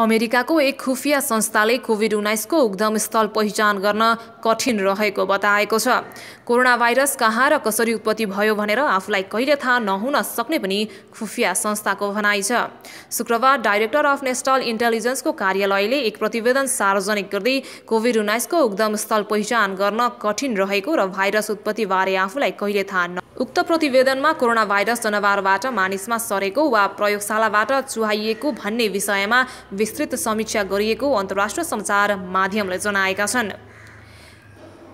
अमेरिकाको एक खुफिया संस्थाले कोभिड उन्नाइसको उद्गम स्थल पहिचान गर्न कठिन रहेको बताएको छ। कोरोना भाइरस कहाँ र कसरी उत्पत्ति भयो भनेर आफूलाई कहिले थाहा नहुन सक्ने पनि खुफिया संस्थाको भनाइ छ। शुक्रबार डाइरेक्टर अफ नेसनल इन्टेलिजेन्सको कार्यालयले एक प्रतिवेदन सार्वजनिक गर्दै कोभिड उन्नाइसको उद्गम स्थल पहिचान गर्न कठिन रहेको र भाइरस उत्पत्तिबारे आफूलाई कहिले थाहा न उक्त प्रतिवेदनमा कोरोना भाइरस जनावरबाट मानिसमा सरेको वा प्रयोगशालाबाट चुहाइएको भन्ने विषयमा विस्तृत समीक्षा गरिएको अन्तर्राष्ट्रिय सञ्चार माध्यमले जनाएका छन्।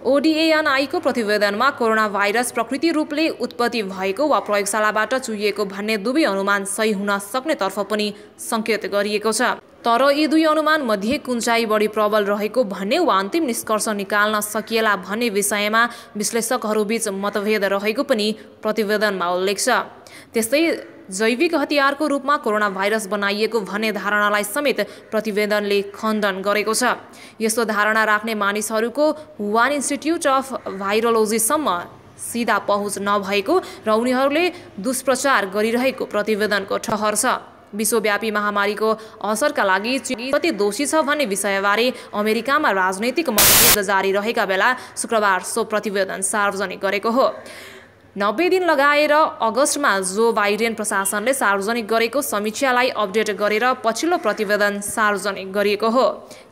ओडिएएनआईको प्रतिवेदनमा कोरोना भाइरस प्रकृति रूपले उत्पत्ति भएको वा प्रयोगशालाबाट चुहिएको भन्ने दुवै अनुमान सही हुन सक्नेतर्फ पनि सङ्केत गरिएको छ। तर यी दुई अनुमान मध्ये कुन चाहिँ बढी प्रबल रहेको भन्ने वा अन्तिम निष्कर्ष निकाल्न सकिएला भन्ने विषयमा विश्लेषकहरूबीच मतभेद रहेको पनि प्रतिवेदनमा उल्लेख छ। त्यस्तै जैविक हतियारको रूपमा कोरोना भाइरस बनाइएको भन्ने धारणालाई समेत प्रतिवेदनले खण्डन गरेको छ। यस्तो धारणा राख्ने मानिसहरूको वान इन्स्टिट्युट अफ भाइरोलोजीसम्म सिधा पहुँच नभएको र उनीहरूले दुष्प्रचार गरिरहेको प्रतिवेदनको ठहर छ। विश्वव्यापी महामारीको असरका लागि कति दोषी छ भन्ने विषयबारे अमेरिकामा राजनैतिक मतभेद जारी रहेका बेला शुक्रबार सो प्रतिवेदन सार्वजनिक गरेको हो। नब्बे दिन लगाएर अगस्तमा जो बाइडेन प्रशासनले सार्वजनिक गरेको समीक्षालाई अपडेट गरेर पछिल्लो प्रतिवेदन सार्वजनिक गरिएको हो।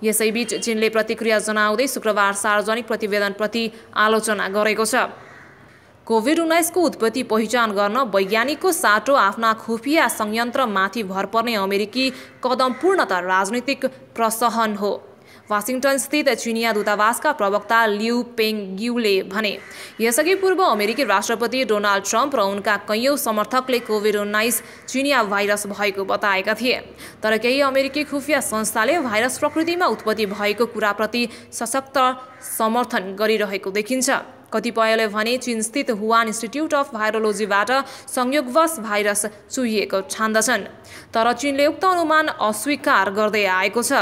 यसैबीच चीनले प्रतिक्रिया जनाउँदै शुक्रबार सार्वजनिक प्रतिवेदनप्रति आलोचना गरेको छ। कोभिड उन्नाइसको उत्पत्ति पहिचान गर्न वैज्ञानिकको साटो आफ्ना खुफिया संयन्त्रमाथि भर पर्ने अमेरिकी कदम पूर्णत राजनीतिक प्रसहन हो। वासिङटन स्थित चिनिया दूतावासका प्रवक्ता लिउ पेङ ग्युले भने यसअघि पूर्व अमेरिकी राष्ट्रपति डोनाल्ड ट्रम्प र उनका कैयौँ समर्थकले कोभिड उन्नाइस चिनिया भाइरस भएको बताएका थिए। तर केही अमेरिकी खुफिया संस्थाले भाइरस प्रकृतिमा उत्पत्ति भएको कुराप्रति सशक्त समर्थन गरिरहेको देखिन्छ। कतिपयले भने चीनस्थित हुवान इन्स्टिट्युट अफ भाइरोलोजीबाट संयोगवश भाइरस चुहिएको ठान्दछन् तर चीनले उक्त अनुमान अस्वीकार गर्दै आएको छ।